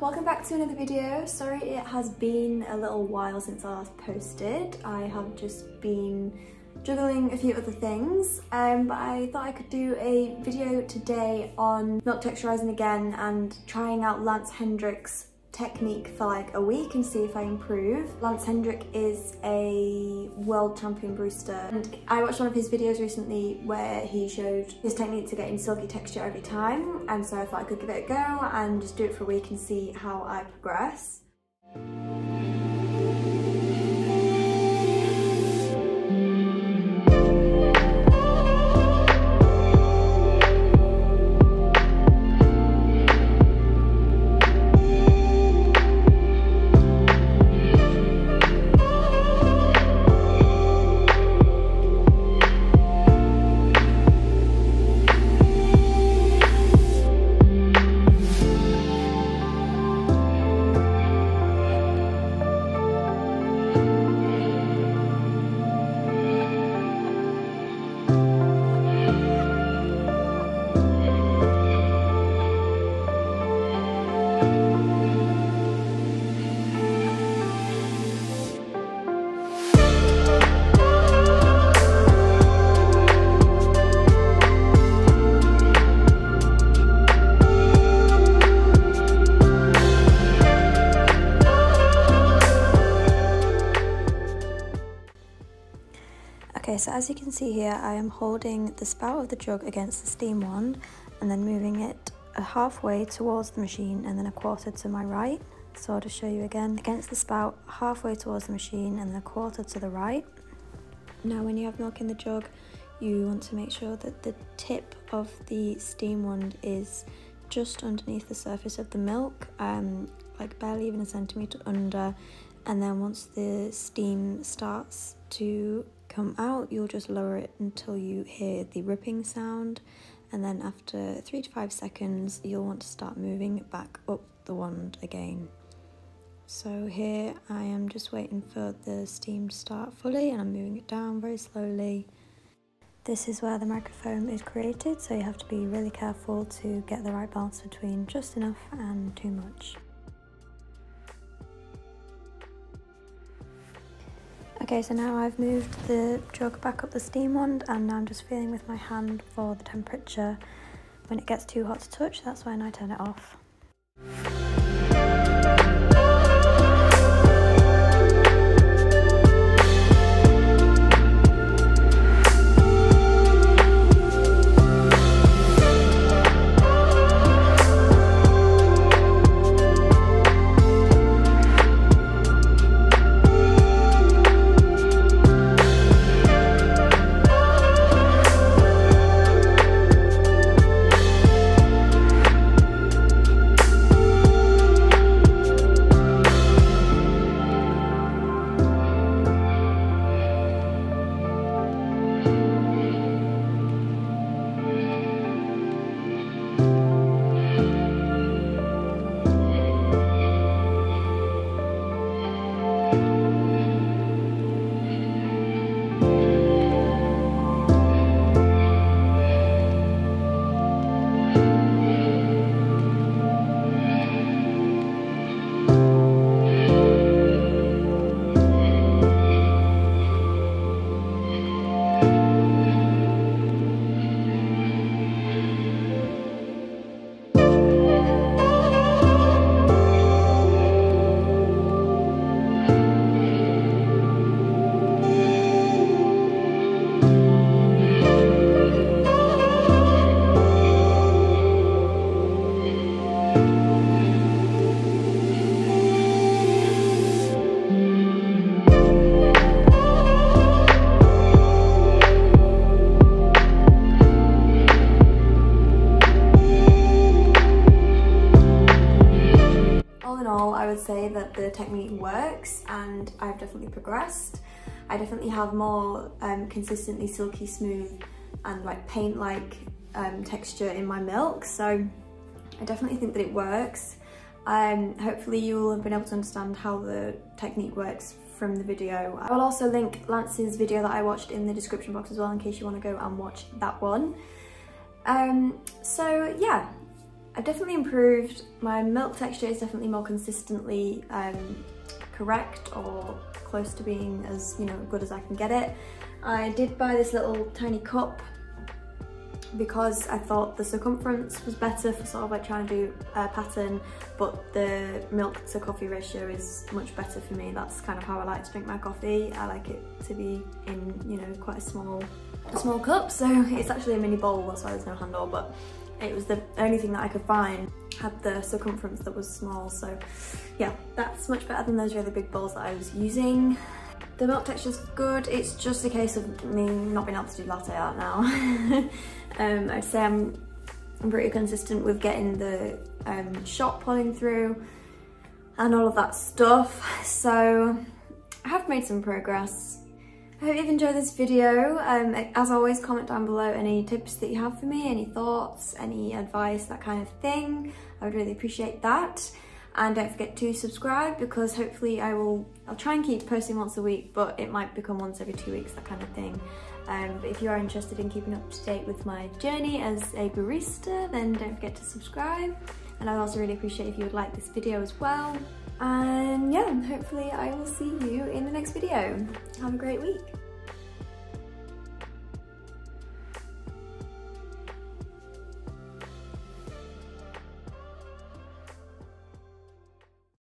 welcome back to another video. Sorry it has been a little while since I last posted. I have just been juggling a few other things um, but I thought I could do a video today on milk texturizing again and trying out Lance Hendrick's technique for like a week and see if I improve. Lance Hendrick is a world champion brewster and I watched one of his videos recently where he showed his technique to getting silky texture every time and so I thought I could give it a go and just do it for a week and see how I progress. Okay, so as you can see here, I am holding the spout of the jug against the steam wand and then moving it halfway towards the machine and then a quarter to my right. So I'll just show you again. Against the spout, halfway towards the machine and then a quarter to the right. Now when you have milk in the jug, you want to make sure that the tip of the steam wand is just underneath the surface of the milk, um, like barely even a centimetre under. And then once the steam starts to come out, you'll just lower it until you hear the ripping sound. And then after three to five seconds, you'll want to start moving back up the wand again. So here I am just waiting for the steam to start fully and I'm moving it down very slowly. This is where the microfoam is created, so you have to be really careful to get the right balance between just enough and too much. Okay, so now I've moved the jug back up the steam wand and now I'm just feeling with my hand for the temperature. When it gets too hot to touch, that's when I turn it off. Say that the technique works and I've definitely progressed. I definitely have more um, consistently silky smooth and like paint-like um, texture in my milk. So I definitely think that it works. Um, hopefully you will have been able to understand how the technique works from the video. I will also link Lance's video that I watched in the description box as well in case you want to go and watch that one. Um, so yeah, I've definitely improved. My milk texture is definitely more consistently um, correct or close to being as you know good as I can get it. I did buy this little tiny cup because I thought the circumference was better for sort of like trying to do a pattern but the milk to coffee ratio is much better for me that's kind of how I like to drink my coffee I like it to be in you know quite a small a small cup so it's actually a mini bowl that's why there's no handle but it was the only thing that I could find. Had the circumference that was small so yeah that's much better than those really big bowls that I was using. The milk texture's good it's just a case of me not being able to do latte art now. Um, I'd say I'm, I'm pretty consistent with getting the um, shot pulling through and all of that stuff. So I have made some progress I hope you've enjoyed this video. Um, as always, comment down below any tips that you have for me, any thoughts, any advice, that kind of thing. I would really appreciate that. And don't forget to subscribe because hopefully I will, I'll try and keep posting once a week, but it might become once every two weeks, that kind of thing. Um, but if you are interested in keeping up to date with my journey as a barista, then don't forget to subscribe. And I'd also really appreciate if you would like this video as well. And yeah, hopefully I will see you in next video. Have a great week.